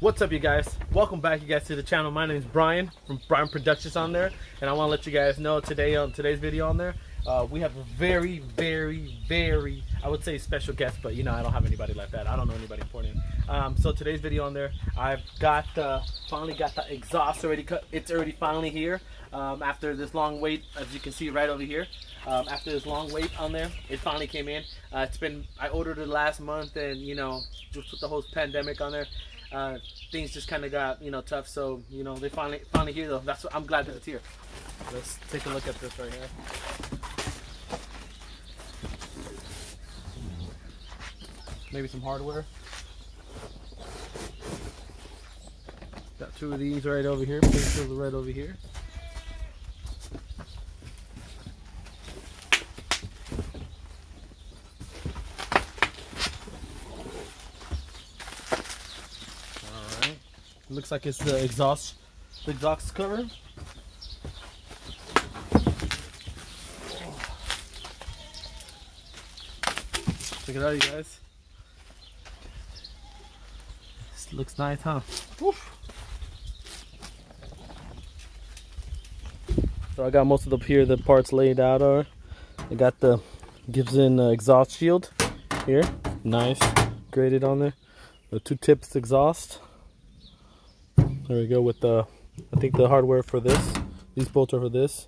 What's up you guys? Welcome back you guys to the channel. My name is Bryan from Bryan Productions on there and I want to let you guys know today on today's video on there uh, we have a very very very I would say special guest but you know I don't have anybody like that. I don't know anybody important. Um, so today's video on there I've got uh, finally got the exhaust already cut. It's already finally here um, after this long wait as you can see right over here. Um, after this long wait on there it finally came in. Uh, it's been I ordered it last month and you know just with the whole pandemic on there uh, things just kind of got you know tough. So you know they finally finally here though. That's what I'm glad that it's here. Let's take a look at this right here. Maybe some hardware. Got two of these right over here. Right over here. Looks like it's the exhaust, the exhaust cover. Check it out, you guys. This looks nice, huh? Oof. So I got most of the here the parts laid out are. I got the Gibson uh, exhaust shield here, nice, graded on there. The two tips exhaust. There we go with the, I think the hardware for this. These bolts are for this.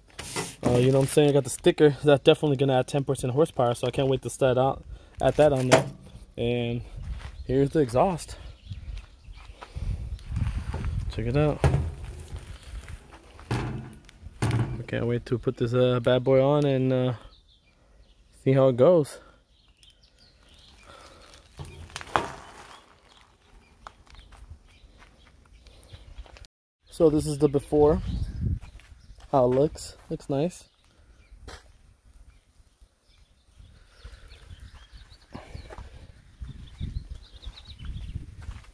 Uh, you know what I'm saying? I got the sticker. That's definitely going to add 10% horsepower, so I can't wait to start out at that on there. And here's the exhaust. Check it out. I can't wait to put this uh, bad boy on and uh, see how it goes. So this is the before. How it looks. Looks nice.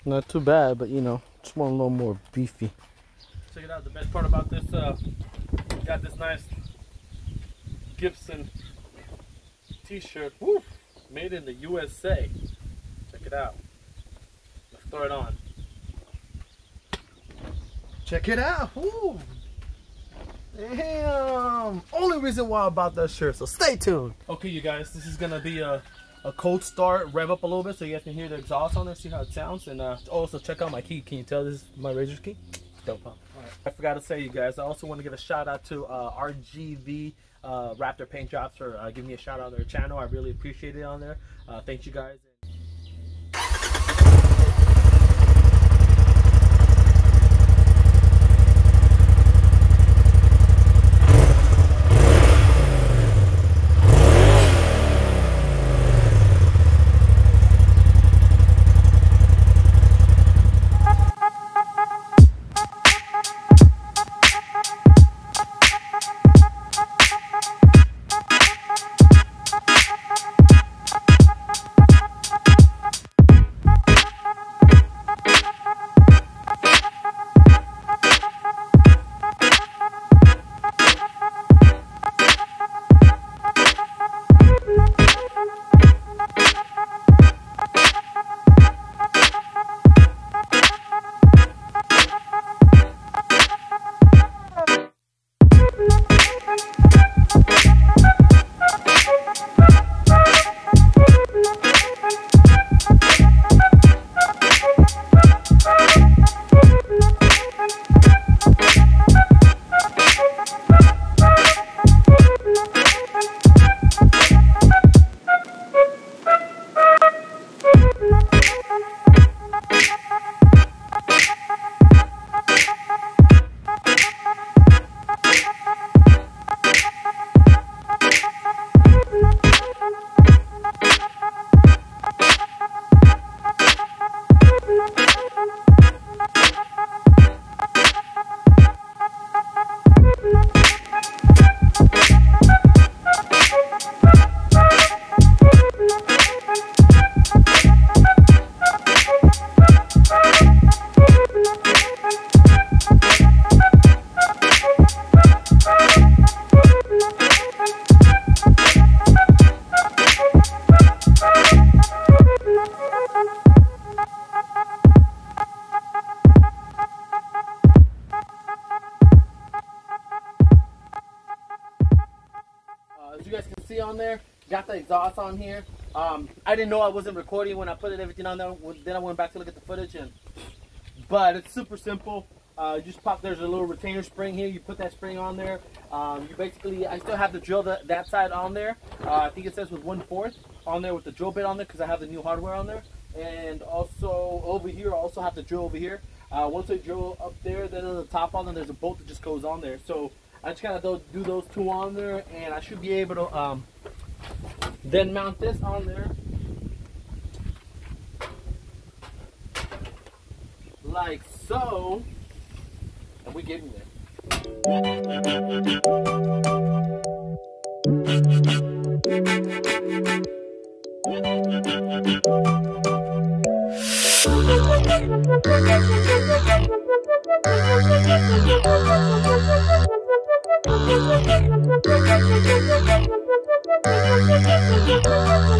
Not too bad, but you know, just want a little more beefy. Check it out. The best part about this, uh, got this nice Gibson t-shirt. Made in the USA. Check it out. Let's throw it on. Check it out. Ooh. Damn. Only reason why I bought that shirt, so stay tuned. Okay, you guys, this is gonna be a, a cold start, rev up a little bit so you guys can hear the exhaust on there, see how it sounds. And uh, also check out my key. Can you tell this is my RZR's key? Dope, huh? Right. I forgot to say, you guys, I also want to give a shout out to uh, RGV uh, Raptor Paint Jobs for uh, giving me a shout out on their channel. I really appreciate it on there. Uh, thank you guys. Got the exhaust on here. Um, I didn't know I wasn't recording when I put it, everything on there. Then I went back to look at the footage, and but it's super simple. Uh, just pop. There's a little retainer spring here. You put that spring on there. Um, you basically, I still have the drill that, that side on there. Uh, I think it says with one fourth on there with the drill bit on there because I have the new hardware on there. And also over here, I also have the drill over here. Uh, once I drill up there, then on the top on there, there's a bolt that just goes on there. So I just kind of do those two on there, and I should be able to um, then mount this on there. Like so. And we get in there. Oh,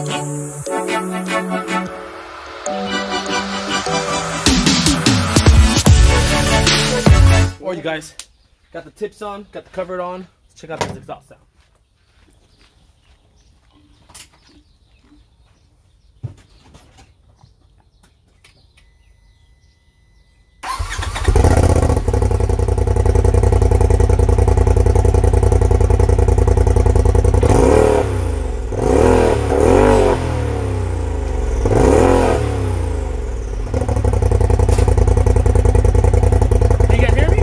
Or you guys got the tips on, got the cover on. Let's check out this exhaust sound. Can you guys hear me?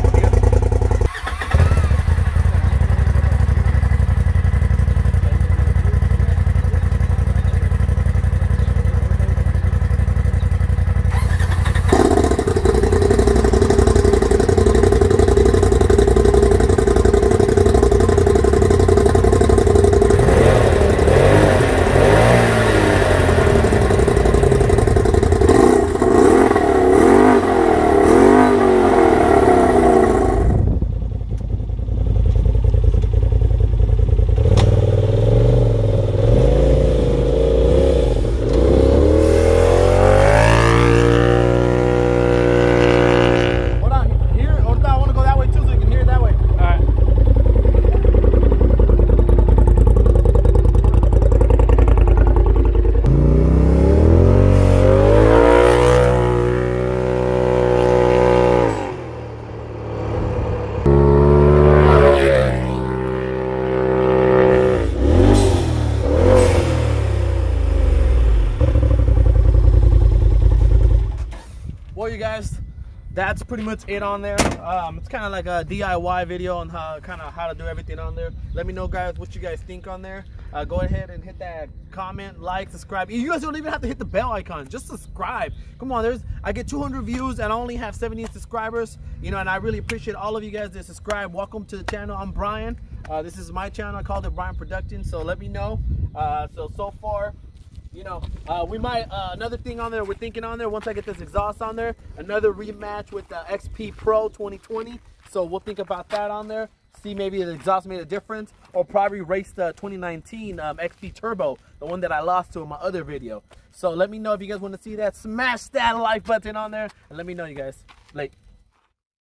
Hold on, here, hold on, I want to go that way too so you can hear it that way. All right. Well, you guys, that's pretty much it on there. Um, it's kind of like a DIY video on how kind of how to do everything on there. Let me know, guys, what you guys think on there. Uh, go ahead and hit that comment, like, subscribe. You guys don't even have to hit the bell icon. Just subscribe. Come on, there's I get 200 views and I only have 70 subscribers. You know, and I really appreciate all of you guys that subscribe. Welcome to the channel. I'm Bryan. Uh, this is my channel. I called it Bryan Production. So let me know. Uh, so so far you know, uh, we might uh, another thing on there. We're thinking on there once I get this exhaust on there, another rematch with the XP Pro 2020. So we'll think about that on there. See maybe the exhaust made a difference, or probably race the 2019 um, XP Turbo, the one that I lost to in my other video. So let me know if you guys want to see that. Smash that like button on there, and let me know, you guys. Late.